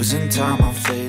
Losing time, I'm fading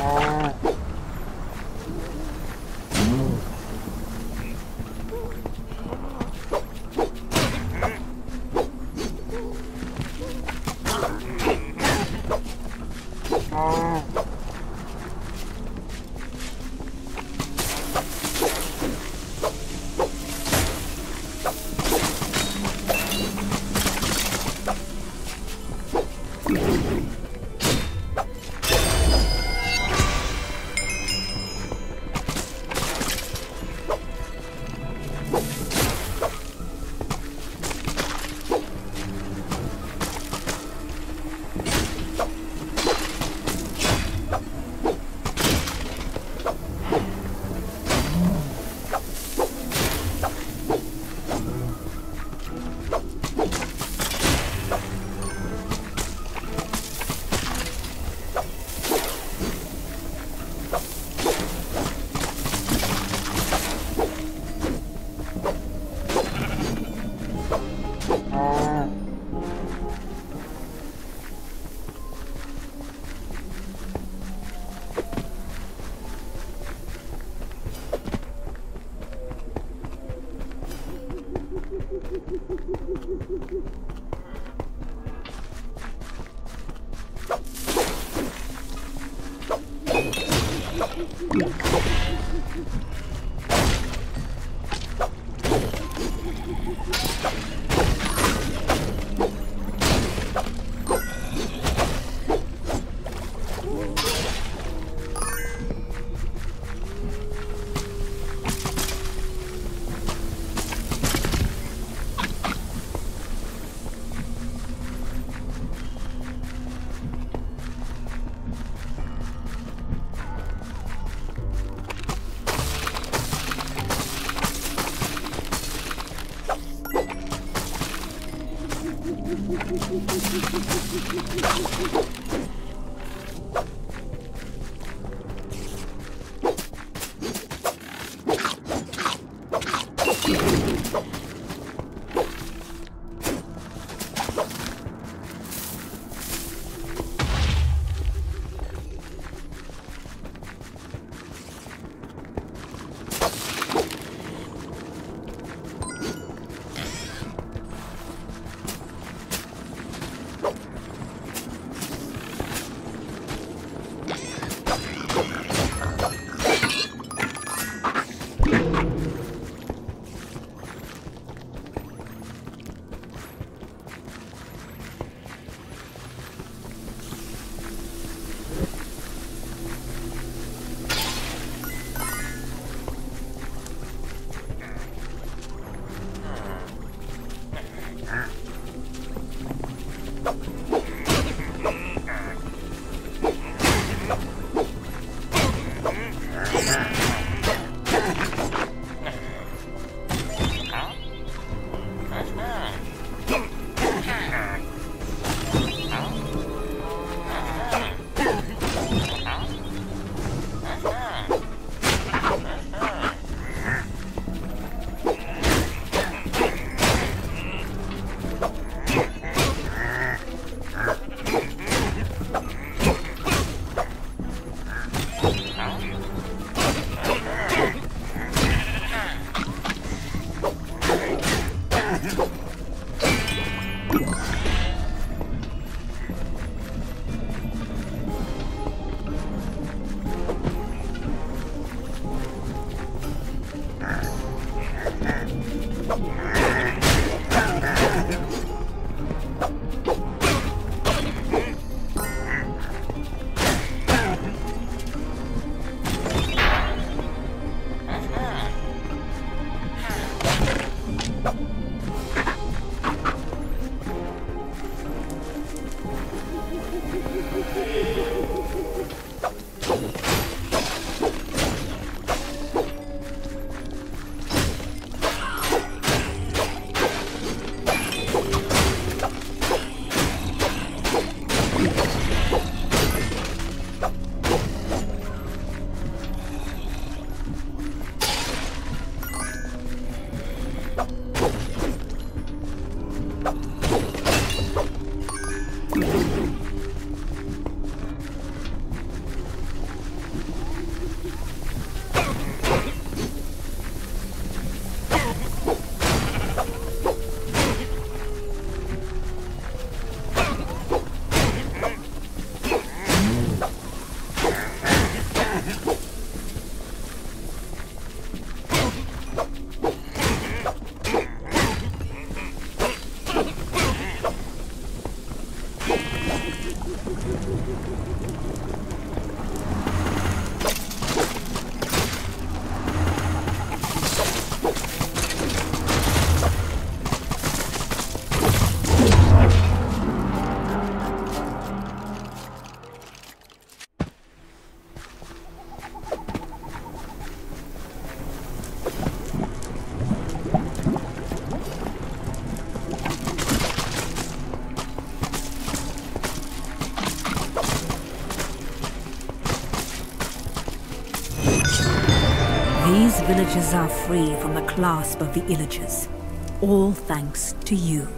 à. Oh! Yep. Hey! Villages are free from the clasp of the Illagers. All thanks to you.